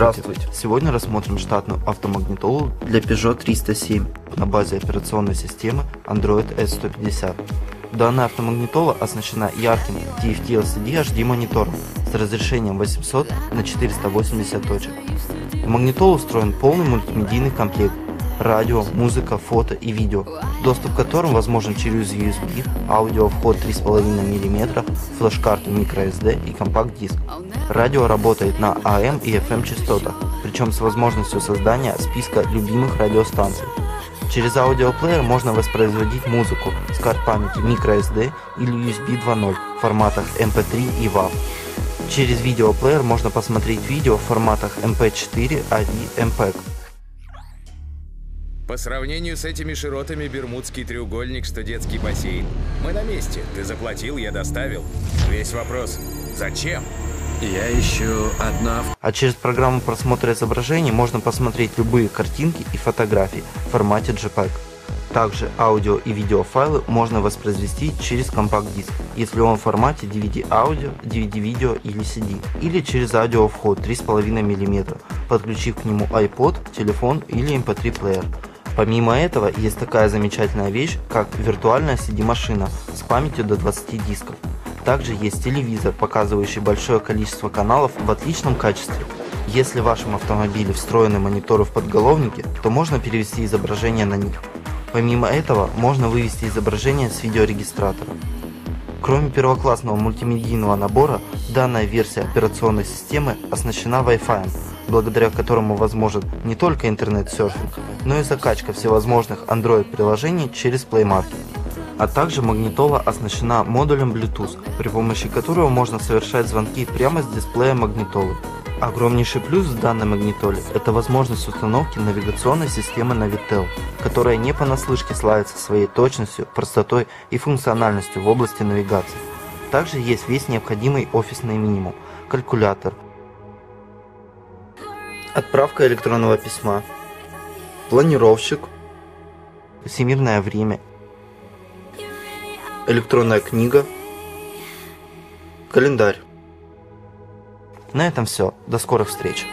Здравствуйте! Сегодня рассмотрим штатную автомагнитолу для Peugeot 307 на базе операционной системы Android S150. Данная автомагнитола оснащена ярким TFT LCD HD монитором с разрешением 800 на 480 точек. В магнитолу устроен полный мультимедийный комплект радио, музыка, фото и видео, доступ к которым возможен через USB, аудио вход 3,5 мм, флеш-карту microSD и компакт-диск. Радио работает на AM и FM частотах, причем с возможностью создания списка любимых радиостанций. Через аудиоплеер можно воспроизводить музыку с карт памяти microSD или USB 2.0 в форматах MP3 и WAV. Через видеоплеер можно посмотреть видео в форматах MP4, AV, MPEG. По сравнению с этими широтами Бермудский треугольник, что детский бассейн. Мы на месте. Ты заплатил, я доставил. Весь вопрос. Зачем? Я ищу одна... А через программу просмотра изображений можно посмотреть любые картинки и фотографии в формате JPEG. Также аудио и видеофайлы можно воспроизвести через компакт-диск, если он в формате DVD-аудио, DVD-видео или CD, или через аудиовход 3,5 мм, подключив к нему iPod, телефон или MP3-плеер. Помимо этого, есть такая замечательная вещь, как виртуальная CD-машина с памятью до 20 дисков. Также есть телевизор, показывающий большое количество каналов в отличном качестве. Если в вашем автомобиле встроены мониторы в подголовнике, то можно перевести изображение на них. Помимо этого, можно вывести изображение с видеорегистратора. Кроме первоклассного мультимедийного набора, данная версия операционной системы оснащена Wi-Fi, благодаря которому возможен не только интернет-серфинг, но и закачка всевозможных Android-приложений через Play Market. А также магнитола оснащена модулем Bluetooth, при помощи которого можно совершать звонки прямо с дисплея магнитолы. Огромнейший плюс в данной магнитоле – это возможность установки навигационной системы Navitel, которая не понаслышке славится своей точностью, простотой и функциональностью в области навигации. Также есть весь необходимый офисный минимум – калькулятор, отправка электронного письма, планировщик, всемирное время, электронная книга, календарь. На этом все. До скорых встреч.